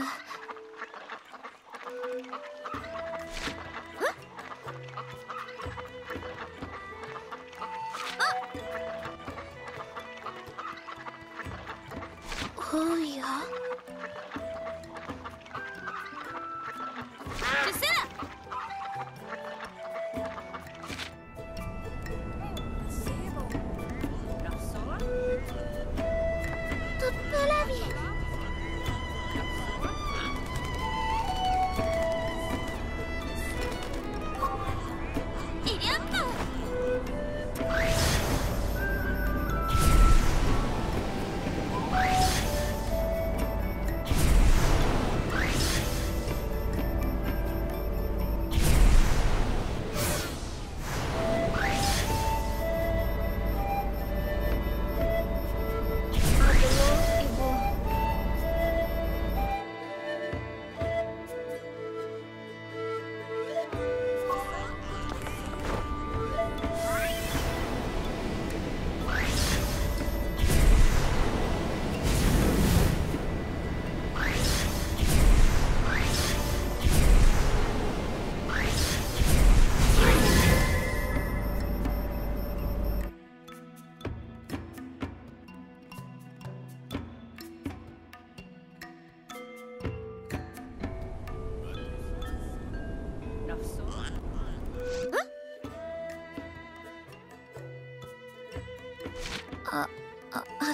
ああ？ずおいや？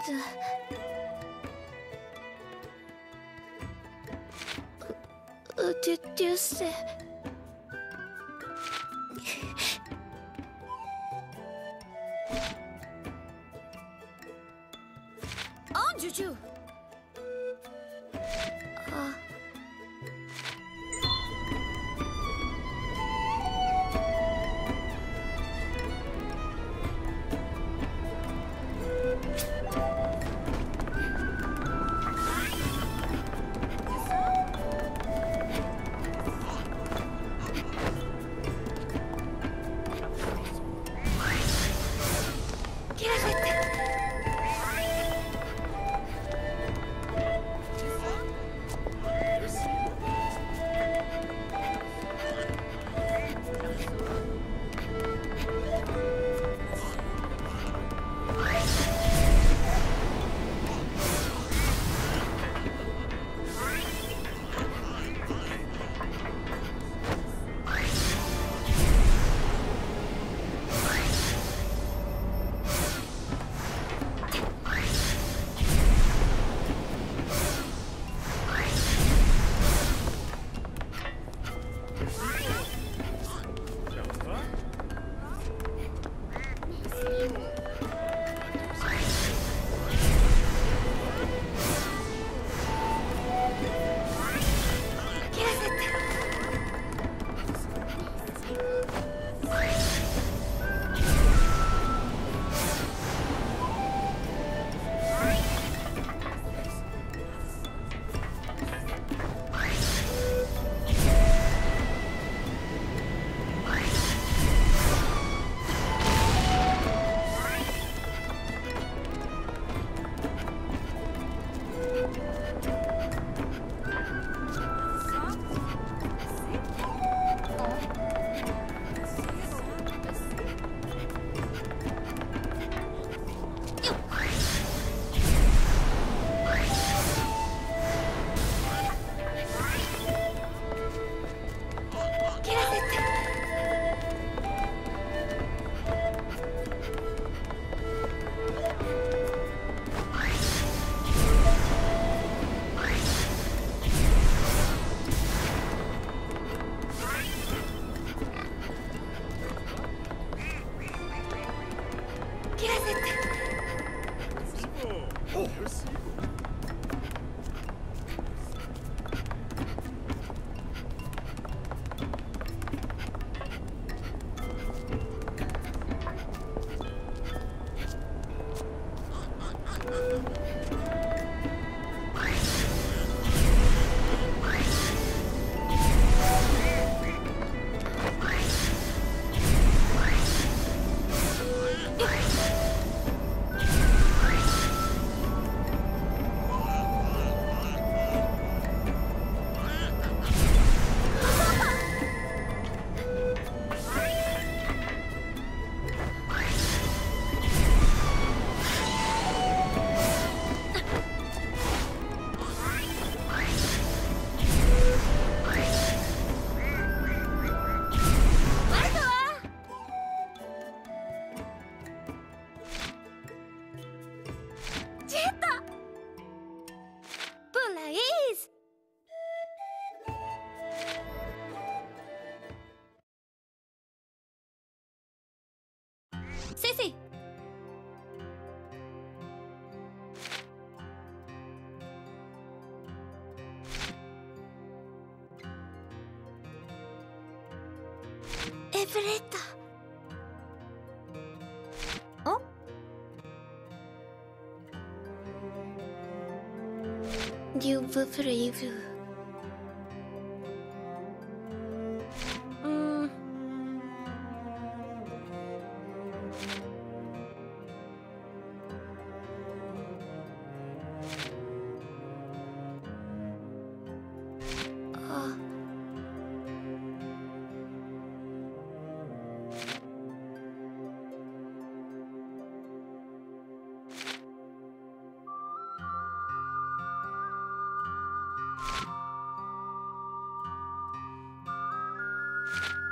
ああずううデュデュッセアンジュジュ セシエブレットおデュブプレイブ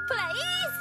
Please!